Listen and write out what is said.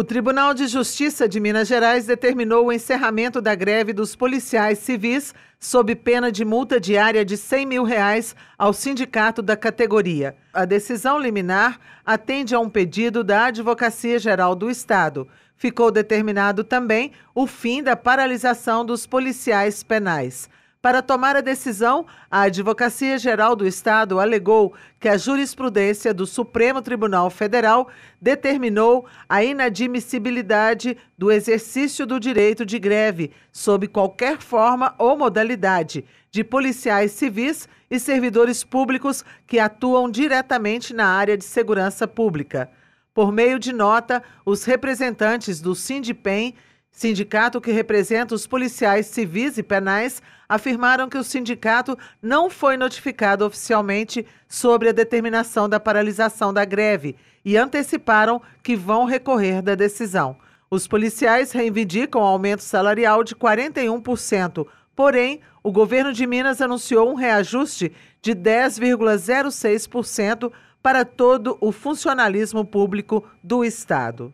O Tribunal de Justiça de Minas Gerais determinou o encerramento da greve dos policiais civis sob pena de multa diária de 100 mil reais ao sindicato da categoria. A decisão liminar atende a um pedido da Advocacia Geral do Estado. Ficou determinado também o fim da paralisação dos policiais penais. Para tomar a decisão, a Advocacia Geral do Estado alegou que a jurisprudência do Supremo Tribunal Federal determinou a inadmissibilidade do exercício do direito de greve, sob qualquer forma ou modalidade, de policiais civis e servidores públicos que atuam diretamente na área de segurança pública. Por meio de nota, os representantes do Sindipem Sindicato que representa os policiais civis e penais afirmaram que o sindicato não foi notificado oficialmente sobre a determinação da paralisação da greve e anteciparam que vão recorrer da decisão. Os policiais reivindicam aumento salarial de 41%, porém, o governo de Minas anunciou um reajuste de 10,06% para todo o funcionalismo público do estado.